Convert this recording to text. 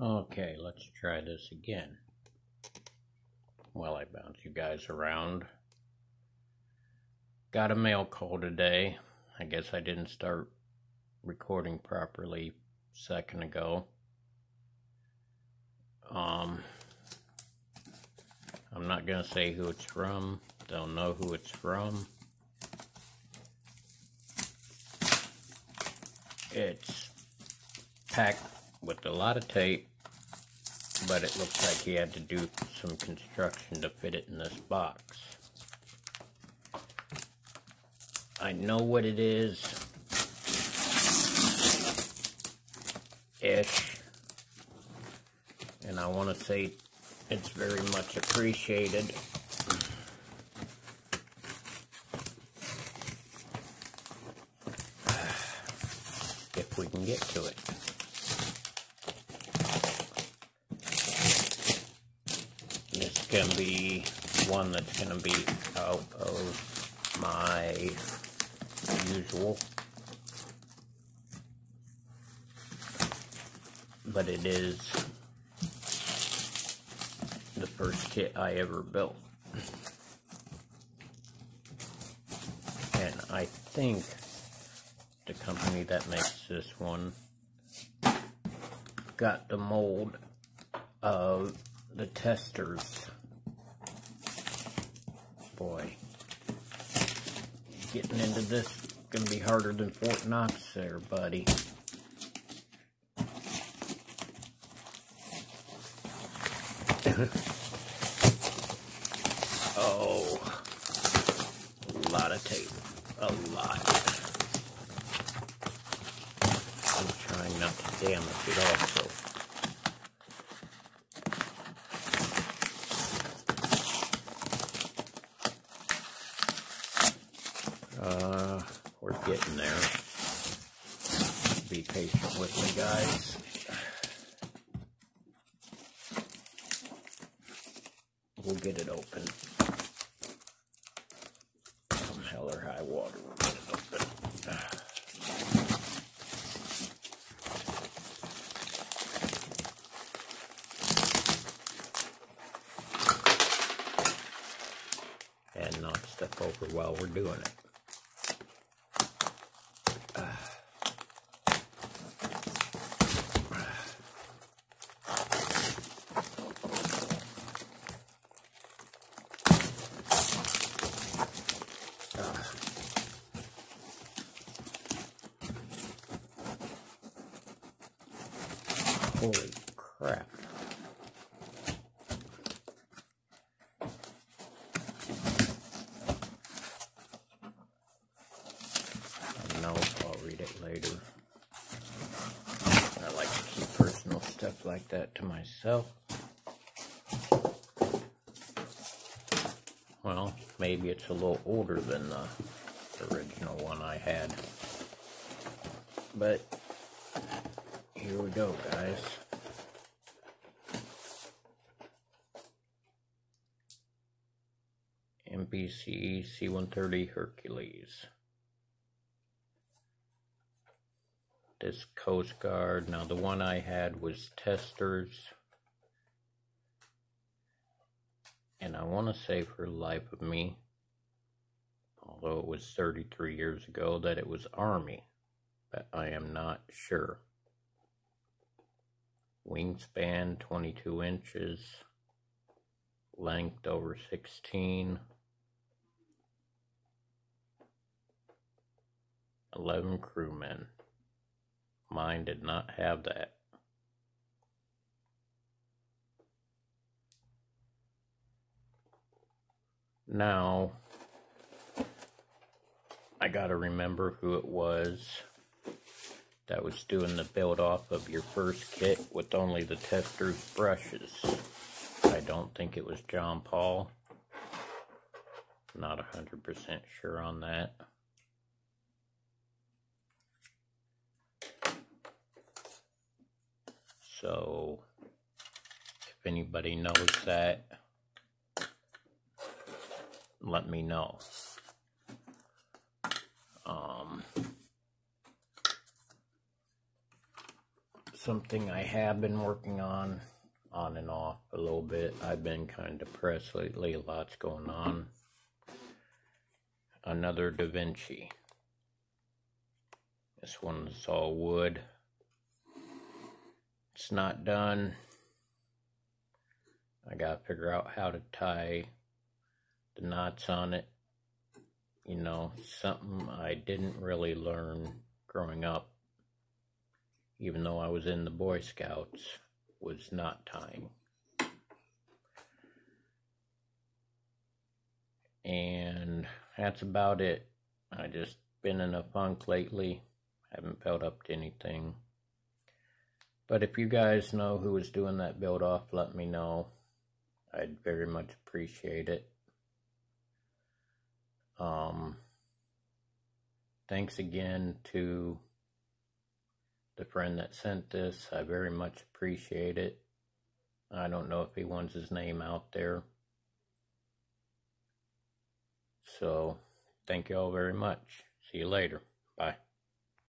Okay, let's try this again. While I bounce you guys around. Got a mail call today. I guess I didn't start recording properly a second ago. Um, I'm not going to say who it's from. They'll know who it's from. It's packed with a lot of tape, but it looks like he had to do some construction to fit it in this box. I know what it is. Ish. And I want to say it's very much appreciated. If we can get to it. This can be one that's going to be out of my usual. But it is the first kit I ever built. And I think the company that makes this one got the mold of the Testors. Boy, getting into this is gonna be harder than Fort Knox there, buddy. oh, a lot of tape, a lot. I'm trying not to damage it also. Uh, we're getting there. Be patient with me, guys. We'll get it open. Come hell or high water, we'll get it open. And knock stuff over while we're doing it. Holy crap. Know I'll read it later. I like to keep personal stuff like that to myself. Well, maybe it's a little older than the original one I had. But here we go, guys. MPC C-130 Hercules. This Coast Guard. Now, the one I had was Testors. And I want to say for life of me, although it was 33 years ago, that it was Army. But I am not sure. Wingspan 22 inches. Length over 16. 11 crewmen. Mine did not have that. Now, I gotta remember who it was that was doing the build off of your first kit with only the Testors' brushes. I don't think it was John Paul. Not 100% sure on that. So, if anybody knows that, let me know. Um, something I have been working on, on and off a little bit. I've been kind of depressed lately, lots going on. Another Da Vinci. This one's all wood. It's not done. I gotta figure out how to tie the knots on it. You know, something I didn't really learn growing up, even though I was in the Boy Scouts, was not tying. And that's about it. I just been in a funk lately. Haven't felt up to anything. But if you guys know who is doing that build off, let me know. I'd very much appreciate it. Um, thanks again to the friend that sent this. I very much appreciate it. I don't know if he wants his name out there. So, thank you all very much. See you later. Bye.